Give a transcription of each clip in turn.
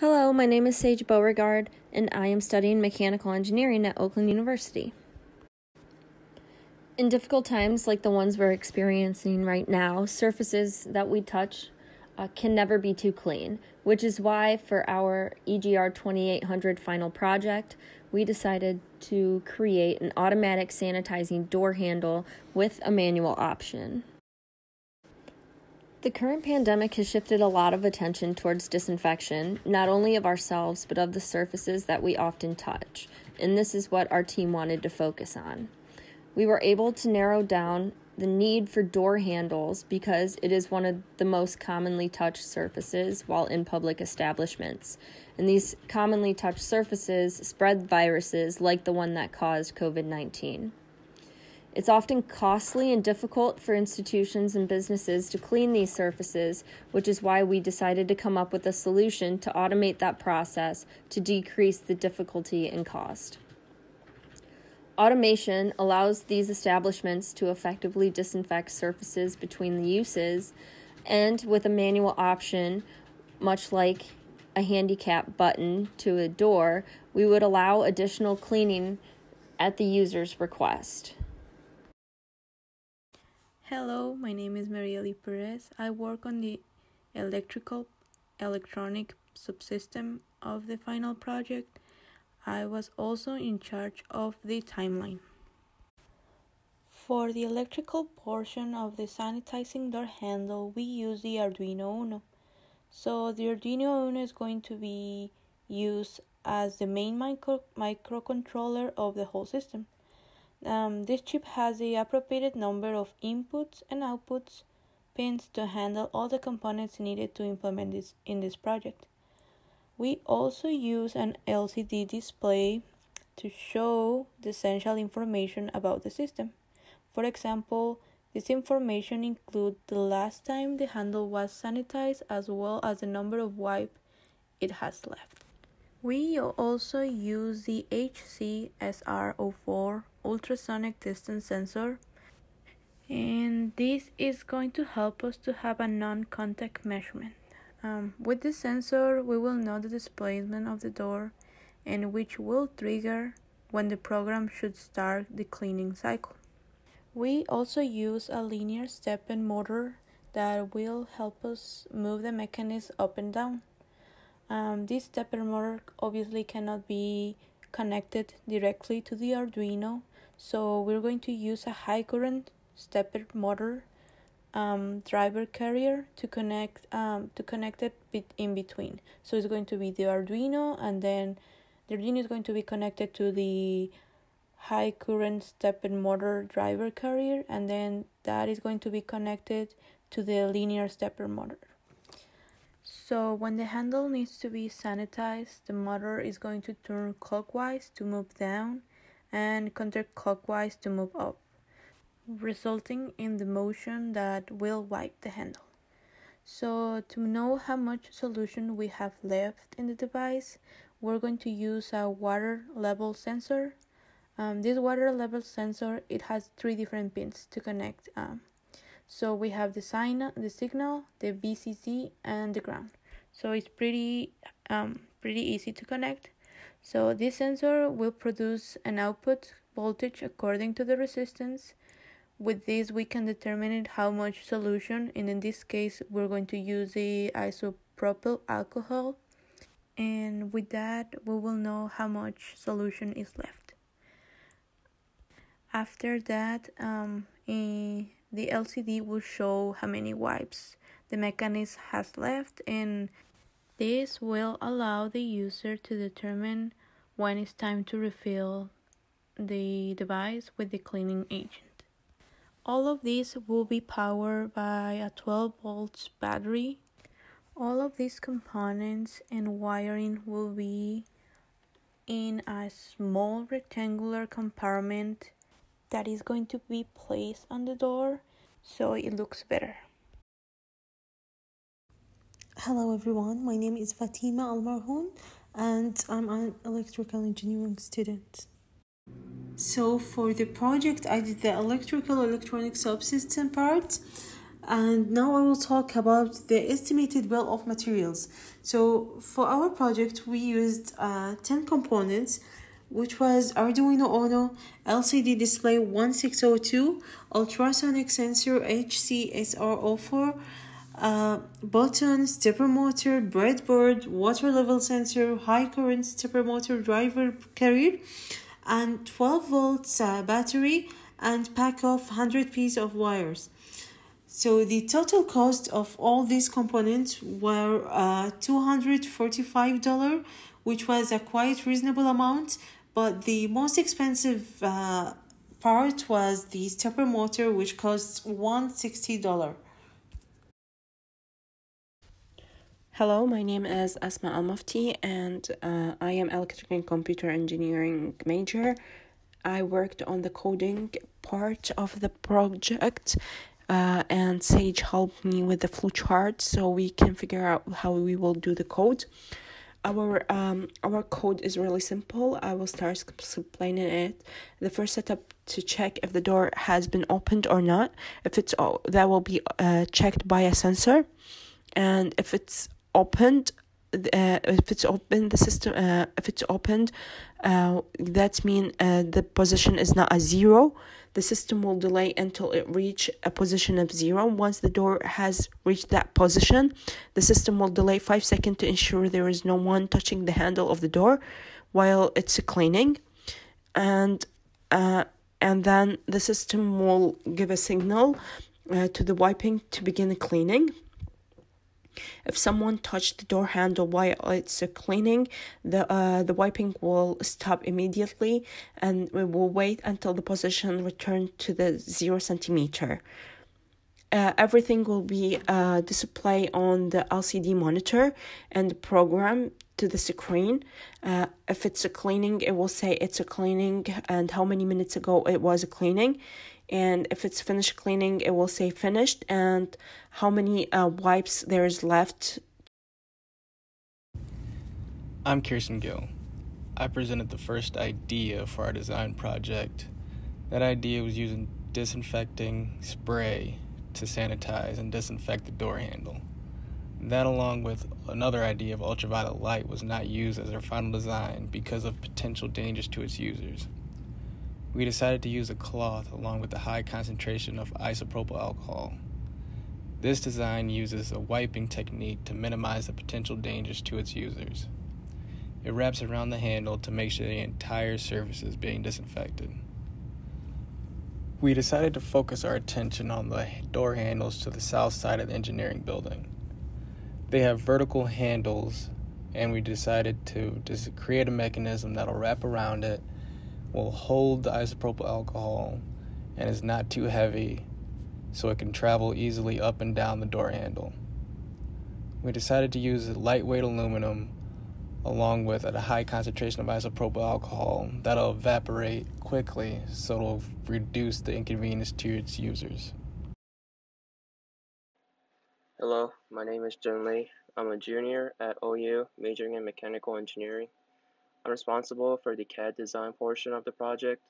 Hello, my name is Sage Beauregard, and I am studying mechanical engineering at Oakland University. In difficult times like the ones we're experiencing right now, surfaces that we touch uh, can never be too clean, which is why for our EGR 2800 final project, we decided to create an automatic sanitizing door handle with a manual option. The current pandemic has shifted a lot of attention towards disinfection, not only of ourselves, but of the surfaces that we often touch, and this is what our team wanted to focus on. We were able to narrow down the need for door handles because it is one of the most commonly touched surfaces while in public establishments. And these commonly touched surfaces spread viruses like the one that caused COVID 19. It's often costly and difficult for institutions and businesses to clean these surfaces, which is why we decided to come up with a solution to automate that process to decrease the difficulty and cost. Automation allows these establishments to effectively disinfect surfaces between the uses, and with a manual option, much like a handicap button to a door, we would allow additional cleaning at the user's request. Hello, my name is Marieli Perez. I work on the electrical electronic subsystem of the final project. I was also in charge of the timeline. For the electrical portion of the sanitizing door handle, we use the Arduino Uno. So the Arduino Uno is going to be used as the main micro microcontroller of the whole system. Um, this chip has the appropriate number of inputs and outputs pins to handle all the components needed to implement this in this project. We also use an LCD display to show the essential information about the system. For example, this information includes the last time the handle was sanitized as well as the number of wipe it has left. We also use the HC-SR04 ultrasonic distance sensor and this is going to help us to have a non-contact measurement. Um, with this sensor we will know the displacement of the door and which will trigger when the program should start the cleaning cycle. We also use a linear stepper motor that will help us move the mechanism up and down. Um, this stepper motor obviously cannot be connected directly to the Arduino, so we're going to use a high current stepper motor um, driver carrier to connect um, to connect it in between. So it's going to be the Arduino, and then the Arduino is going to be connected to the high current stepper motor driver carrier, and then that is going to be connected to the linear stepper motor. So when the handle needs to be sanitized, the motor is going to turn clockwise to move down and counterclockwise to move up, resulting in the motion that will wipe the handle. So to know how much solution we have left in the device, we're going to use a water level sensor. Um, this water level sensor, it has three different pins to connect. Um, so we have the sign, the signal, the VCC, and the ground so it's pretty um, pretty easy to connect. So this sensor will produce an output voltage according to the resistance. With this we can determine how much solution and in this case we're going to use the isopropyl alcohol. And with that we will know how much solution is left. After that um, the LCD will show how many wipes the mechanism has left and this will allow the user to determine when it's time to refill the device with the cleaning agent. All of these will be powered by a 12 volts battery. All of these components and wiring will be in a small rectangular compartment that is going to be placed on the door so it looks better. Hello everyone, my name is Fatima Almarhoun and I'm an electrical engineering student. So for the project I did the electrical electronic subsystem part and now I will talk about the estimated bill of materials. So for our project, we used uh, 10 components, which was Arduino Uno, LCD display 1602, ultrasonic sensor HCSR04, uh, button, stepper motor, breadboard, water level sensor, high current stepper motor driver carrier, and 12 volts uh, battery and pack of 100 piece of wires. So the total cost of all these components were uh, $245, which was a quite reasonable amount, but the most expensive uh, part was the stepper motor, which cost $160. Hello, my name is Asma Al Mufti, and uh, I am electrical and computer engineering major. I worked on the coding part of the project, uh, and Sage helped me with the flowchart so we can figure out how we will do the code. Our um our code is really simple. I will start explaining it. The first setup to check if the door has been opened or not. If it's all that will be uh, checked by a sensor, and if it's opened uh, if it's open the system uh, if it's opened uh, that mean uh, the position is not a zero. The system will delay until it reach a position of zero. Once the door has reached that position the system will delay five seconds to ensure there is no one touching the handle of the door while it's cleaning. And uh, and then the system will give a signal uh, to the wiping to begin cleaning if someone touched the door handle while it's cleaning, the uh, the wiping will stop immediately, and we will wait until the position return to the zero centimeter. Uh, everything will be uh, displayed on the LCD monitor and the program to the screen. Uh, if it's a cleaning, it will say it's a cleaning and how many minutes ago it was a cleaning. And if it's finished cleaning it will say finished and how many uh, wipes there is left. I'm kirsten gill. I presented the first idea for our design project. That idea was using disinfecting spray to sanitize and disinfect the door handle that along with another idea of ultraviolet light was not used as our final design because of potential dangers to its users we decided to use a cloth along with a high concentration of isopropyl alcohol. This design uses a wiping technique to minimize the potential dangers to its users. It wraps around the handle to make sure the entire surface is being disinfected. We decided to focus our attention on the door handles to the south side of the engineering building. They have vertical handles, and we decided to just create a mechanism that'll wrap around it will hold the isopropyl alcohol and is not too heavy so it can travel easily up and down the door handle. We decided to use lightweight aluminum along with a high concentration of isopropyl alcohol that'll evaporate quickly so it'll reduce the inconvenience to its users. Hello, my name is Jun Lee. I'm a junior at OU majoring in mechanical engineering. I'm responsible for the CAD design portion of the project.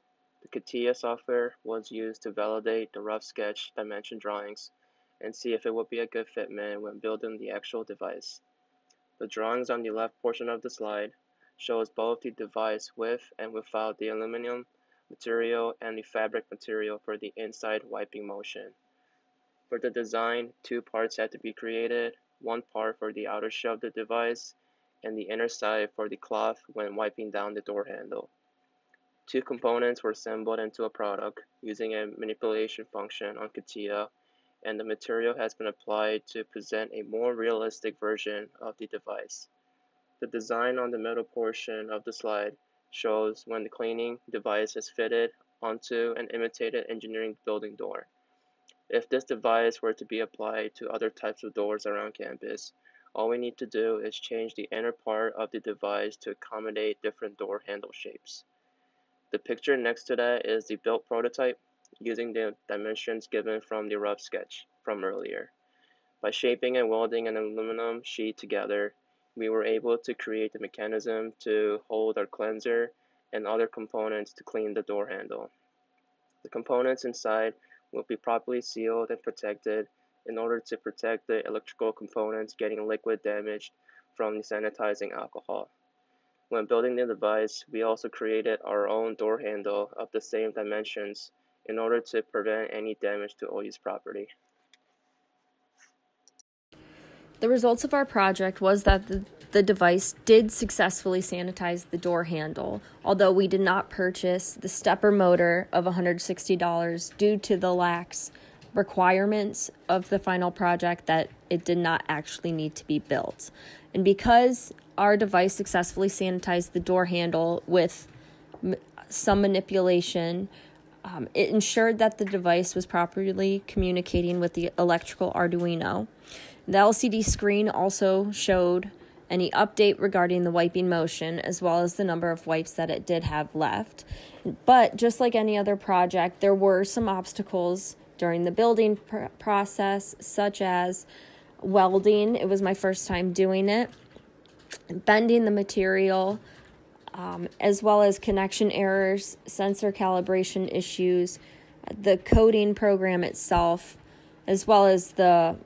The CATIA software was used to validate the rough sketch dimension drawings and see if it would be a good fitment when building the actual device. The drawings on the left portion of the slide shows both the device with and without the aluminum material and the fabric material for the inside wiping motion. For the design, two parts had to be created, one part for the outer shell of the device and the inner side for the cloth when wiping down the door handle. Two components were assembled into a product using a manipulation function on CATIA, and the material has been applied to present a more realistic version of the device. The design on the middle portion of the slide shows when the cleaning device is fitted onto an imitated engineering building door. If this device were to be applied to other types of doors around campus, all we need to do is change the inner part of the device to accommodate different door handle shapes. The picture next to that is the built prototype using the dimensions given from the rough sketch from earlier. By shaping and welding an aluminum sheet together, we were able to create the mechanism to hold our cleanser and other components to clean the door handle. The components inside will be properly sealed and protected in order to protect the electrical components getting liquid damaged from the sanitizing alcohol. When building the device, we also created our own door handle of the same dimensions in order to prevent any damage to OU's property. The results of our project was that the, the device did successfully sanitize the door handle, although we did not purchase the stepper motor of $160 due to the lax requirements of the final project that it did not actually need to be built. And because our device successfully sanitized the door handle with m- some manipulation, um, it ensured that the device was properly communicating with the electrical Arduino. The LCD screen also showed any update regarding the wiping motion as well as the number of wipes that it did have left. But just like any other project, there were some obstacles during the building pr- process, such as welding. It was my first time doing it, bending the material, um, as well as connection errors, sensor calibration issues, the coding program itself, as well as the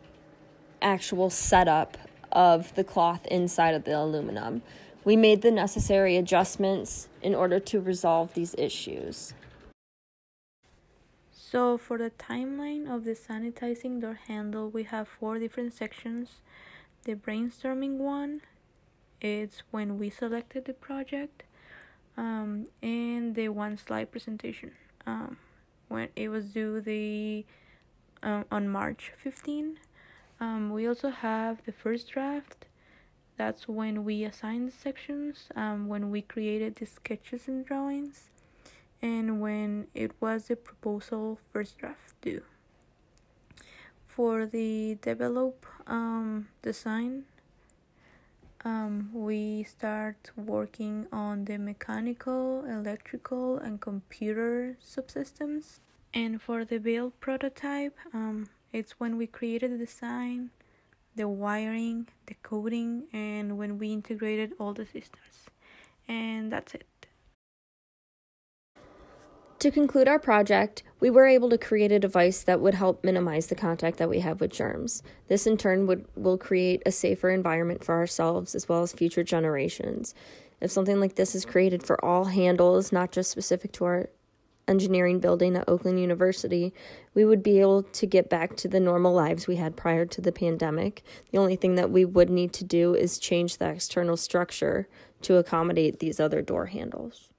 actual setup of the cloth inside of the aluminum. We made the necessary adjustments in order to resolve these issues. So for the timeline of the sanitizing door handle, we have four different sections. The brainstorming one, it's when we selected the project, um, and the one slide presentation, um, when it was due the um, on March 15. Um, we also have the first draft. That's when we assigned the sections, um, when we created the sketches and drawings, and when it was the proposal first draft due. For the develop um, design, um, we start working on the mechanical, electrical, and computer subsystems. And for the build prototype, um, it's when we created the design, the wiring, the coding, and when we integrated all the systems. And that's it. To conclude our project, we were able to create a device that would help minimize the contact that we have with germs. This in turn would will create a safer environment for ourselves as well as future generations. If something like this is created for all handles, not just specific to our engineering building at Oakland University, we would be able to get back to the normal lives we had prior to the pandemic. The only thing that we would need to do is change the external structure to accommodate these other door handles.